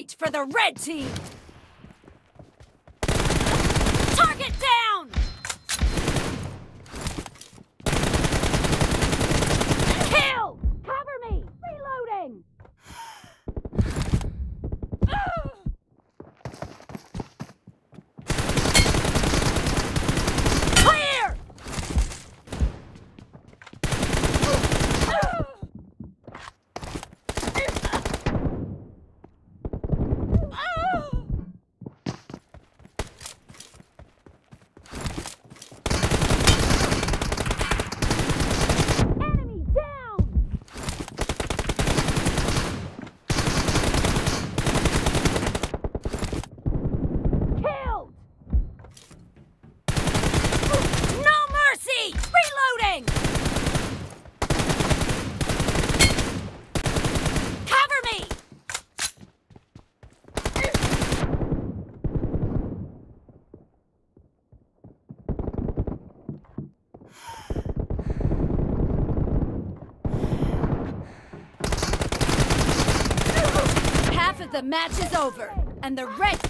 point for the red team! The match is over, and the red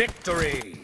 Victory!